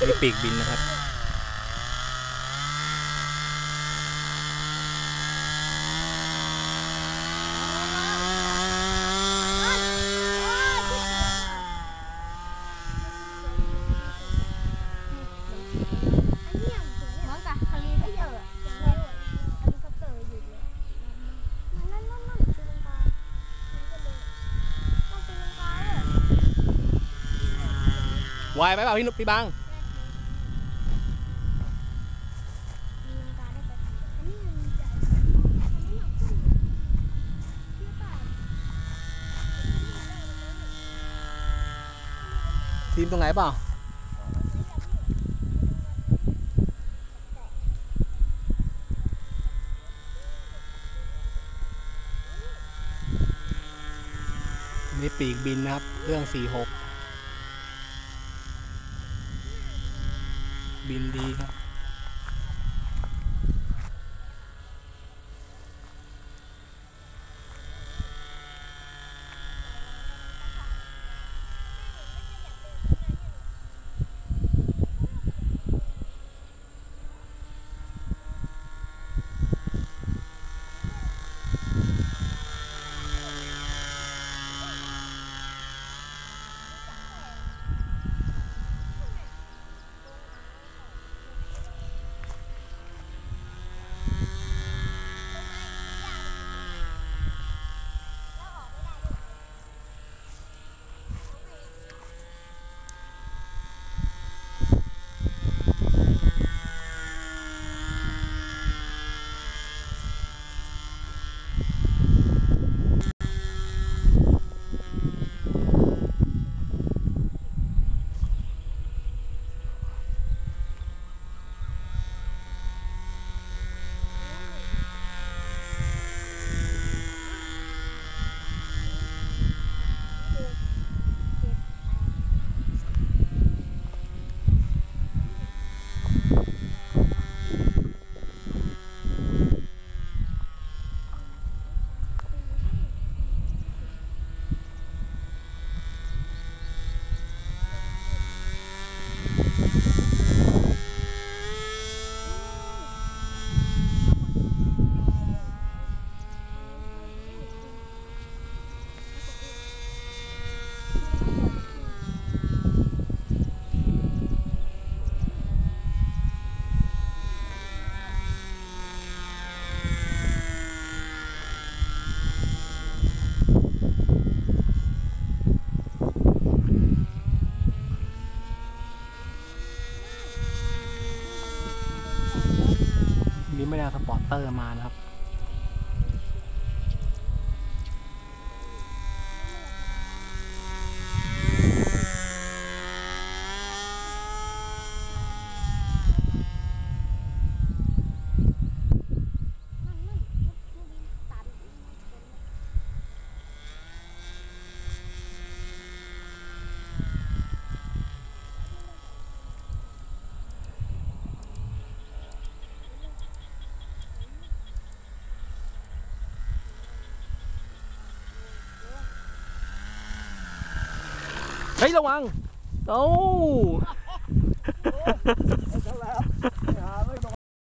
มีปีกบินนะครับเหมือนกับคาลีเตอร์อะเฮลิคอปเตอร์อยู่เลยมันนั่นนั่นลังกาต้องตีลังกาเลยวายไหมเปล่าพี่นุพี่บัง ตีลังกาได้ไปอันนี้มันใหญ่อันนี้หนักขึ้นเทียบกับ ทีมตรงไหนเปล่ามีปีกบินนะครับเรื่อง 46 บินดีครับ นี่ไม่ได้เอาสปอร์เตอร์มานะครับ นั่นนั่นเครื่องบินตัด เฮ้ยร